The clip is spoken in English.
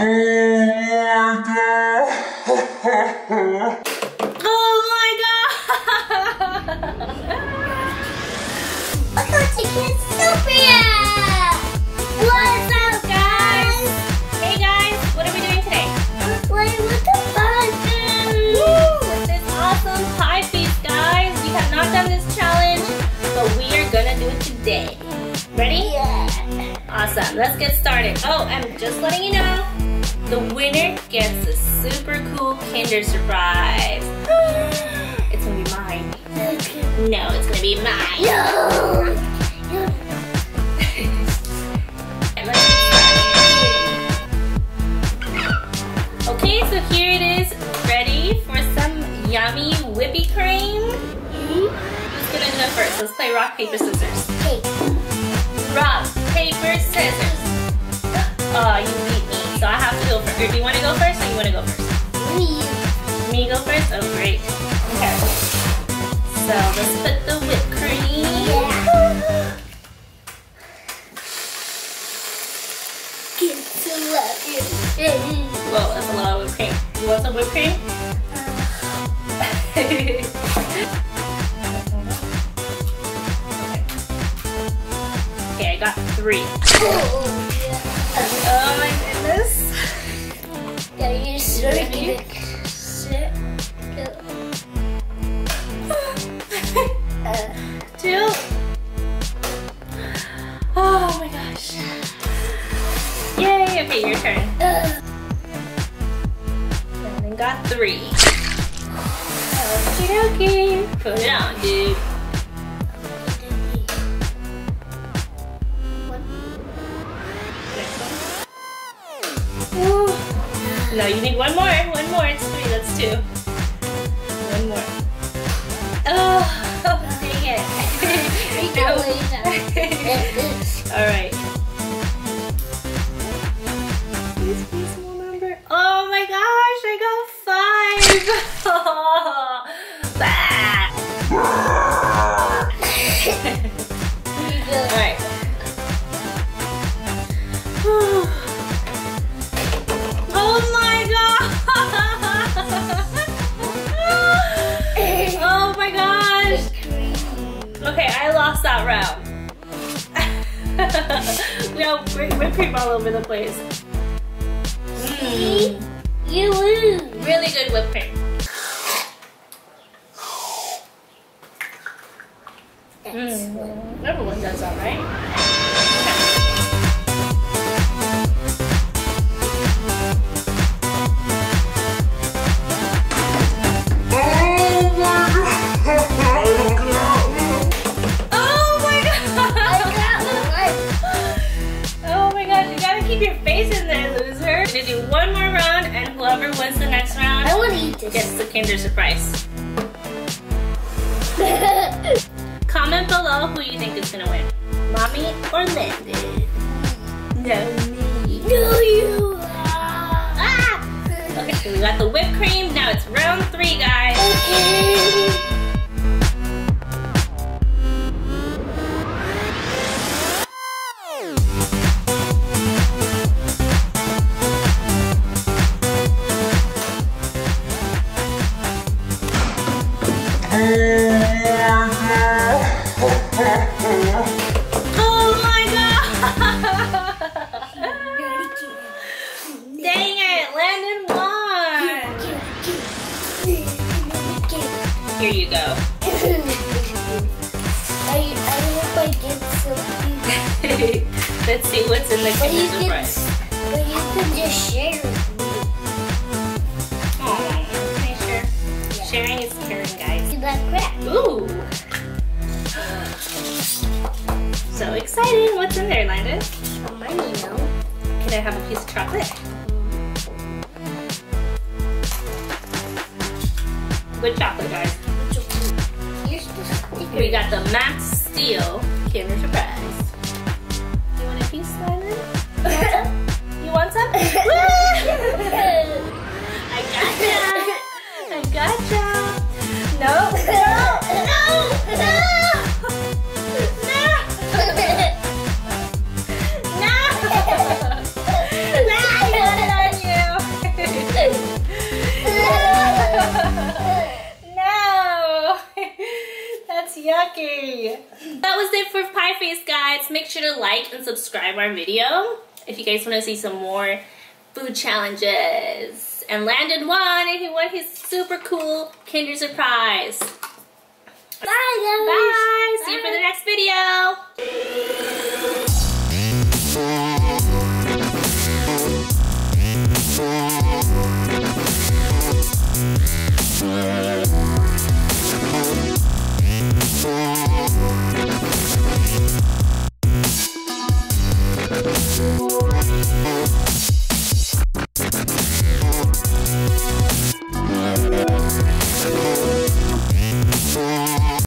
Ready? Yeah. Awesome. Hi feet guys. We have not done this challenge, but we are going to do it today. Ready? Awesome, let's get started. Oh, and just letting you know, the winner gets a super cool Kinder surprise. It's gonna be mine. No, it's gonna be mine. No. And let's get started. Okay, so here it is, ready for some yummy whippy cream. Who's gonna do it first? Let's play rock, paper, scissors. Rock, paper, scissors. Oh, you beat do you want to go first, or you want to go first? Me. Me go first? Oh, great. Okay. So let's put the whipped cream. Yeah. Get to love you. Whoa, that's a lot of whipped cream. You want some whipped cream? okay, I got three. Oh, yeah. Oh my goodness. Yeah, you sure Ready? Sit. Uh, Two. Oh my gosh. Yay, okay, your turn. uh, And then got three. Okie dokie. Put it on, dude. No, you need one more. One more. It's three. That's two. One more. Oh, dang it. All right. Okay, I lost that round. we have whipped whipped cream all over the place. Mm, You lose. really good whipped cream. Mm, everyone does that, right? Gets the Kinder Surprise. Comment below who you think is gonna win. Mommy or Landon? No, me. Do you? Ah! Okay, so we got the whipped cream. Now it's round three, guys. Okay. Oh my god! Dang it, Landon won! Here you go. I, I hope I get something. Let's see what's in the But you Kinder can, Surprise. but you can just share So exciting! What's in there, Landon? Money, no? Can I have a piece of chocolate? Good chocolate, guys. Here's the sticker. We got the Max Steel Kinder Surprise. You want a piece, Landon? You want some? I funny. That was it for Pie Face, guys. Make sure to like and subscribe our video if you guys want to see some more food challenges. And Landon won, and he won his super cool Kinder Surprise. Bye, guys. Bye. See you for the next video.